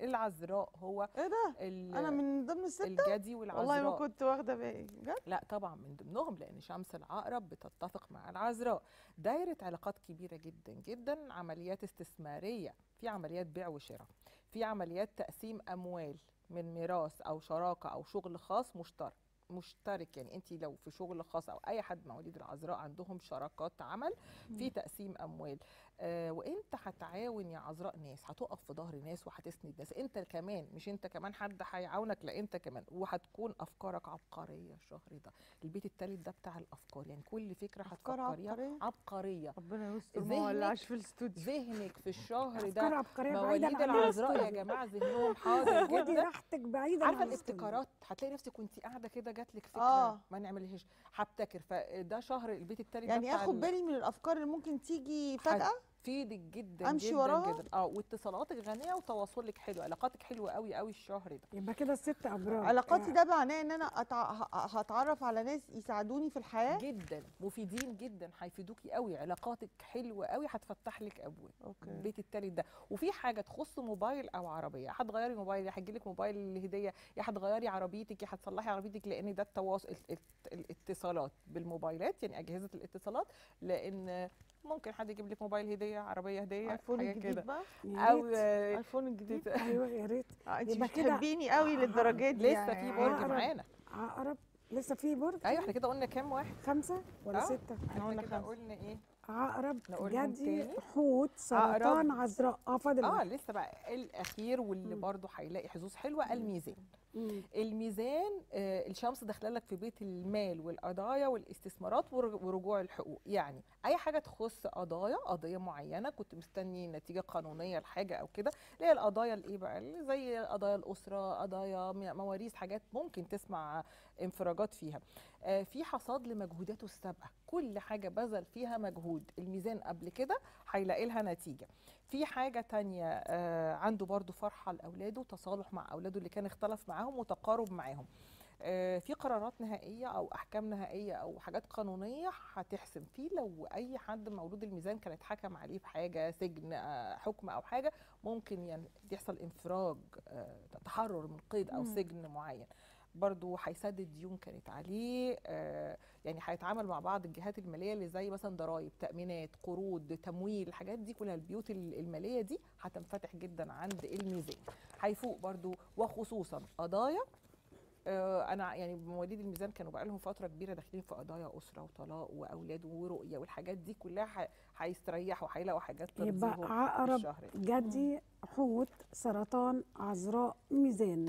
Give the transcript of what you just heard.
العذراء هو إيه ده؟ أنا من ضمن الستة؟ الجدي والعذراء. والله ما كنت واخدة بالي. بجد؟ لا طبعا من ضمنهم لأن شمس العقرب بتتفق مع العذراء. دايرة علاقات كبيرة جدا جدا عمليات استثمارية في عمليات بيع وشراء في عمليات تقسيم أموال من ميراث أو شراكة أو شغل خاص مشترك. مشترك. يعني انت لو في شغل خاص أو اي حد مواليد العذراء عندهم شراكات عمل في تقسيم اموال. آه وانت هتعاون يا عذراء ناس هتقف في ظهر ناس وهتسند ناس. انت كمان مش انت كمان حد هيعاونك لا انت كمان. وهتكون افكارك عبقرية الشهر ده. البيت التالت ده بتاع الافكار. يعني كل فكرة أفكار هتفكريها عبقرية؟ عبقرية. ربنا يستر ما ولعش في الاستوديو. ذهنك في الشهر أفكار ده عبقرية بعيدا مواليد العذراء يا. جماعة ذهنهم حاضر جدا. راحتك بعيدا عارفة. الابتكارات هتلاقي نفسك وانت قاعدة كده جات لك فكرة آه. ما نعملهاش. هبتكر فده شهر البيت التالت ده يعني آخد ال- بالي من الأفكار اللي ممكن تيجي فجأة؟ هتفيدك جدا جدا وراها؟ جدا. آه واتصالاتك غنية وتواصلك حلو. علاقاتك حلوة قوي قوي الشهر ده. يبقى كده الست ابراج علاقاتي ده معناه إن أنا أتع... هتعرف على ناس يساعدوني في الحياة؟ جدا. مفيدين جدا هيفيدوكي قوي. علاقاتك حلوة قوي هتفتح لك أبواب okay. البيت التالت ده. وفي حاجة تخص موبايل أو عربية. هتغيري موبايل يا هيجيلك موبايل هدية. يا هتغيري عربيتك يا هتصلحي عربيتك لأن ده التواصل ال- ال- الاتصالات. بالموبايلات يعني أجهزة الاتصالات لأن ممكن حد يجيب لك موبايل هدية عربية هدية iPhone حاجة الجديد كده. بقى؟ أو. آه، iPhone الجديد. أيوه يا ريت. آه، انت يبقى كده- بتحبيني قوي للدرجة دي لسه يعني. في برج. معانا. عقرب لسه في برج؟ أيوه إحنا كده قلنا كام واحد؟ خمسة ولا آه. ستة؟ إحنا. قلنا إيه؟ عقرب جدي؟ حوت سرطان عذراء. آه فاضل آه. لسه بقى الأخير واللي برضه هيلاقي حظوظ حلوة الميزان. مم. الميزان آه، الشمس داخلة لك في بيت المال والقضايا والاستثمارات ور- ورجوع الحقوق. يعني أي حاجة تخص قضايا قضية معينة كنت مستني نتيجة قانونية لحاجة أو كده اللي هي القضايا الإيه بقى؟ اللي زي قضايا الأسرة قضايا مواريث حاجات ممكن تسمع انفراجات فيها. آه، في حصاد لمجهوداته السابقة. كل حاجة بذل فيها مجهود. الميزان قبل كده هيلاقي لها نتيجة. في حاجة تانية آه، عنده برضو فرحة لأولاده تصالح مع أولاده اللي كان اختلف معاهم وتقارب معاهم. آه، في قرارات نهائية أو أحكام نهائية أو حاجات قانونية هتحسم. فيه لو أي حد مولود الميزان كان اتحكم عليه بحاجة سجن آه، حكم أو حاجة ممكن يعني يحصل انفراج تحرر من قيد أو. سجن معين. برضه هيسدد ديون كانت عليه آه، يعني هيتعامل مع بعض الجهات المالية اللي زي مثلا ضرائب تأمينات قروض تمويل الحاجات دي كلها البيوت ال- المالية دي هتنفتح جدا عند الميزان. هيفوق برضه وخصوصا قضايا. آه، أنا يعني مواليد الميزان كانوا بقى لهم فترة كبيرة داخلين في قضايا أسرة وطلاق وأولاد ورؤية والحاجات دي كلها هيستريحوا هيلاقوا حاجات يبقى عقرب. جدي حوت سرطان عذراء ميزان.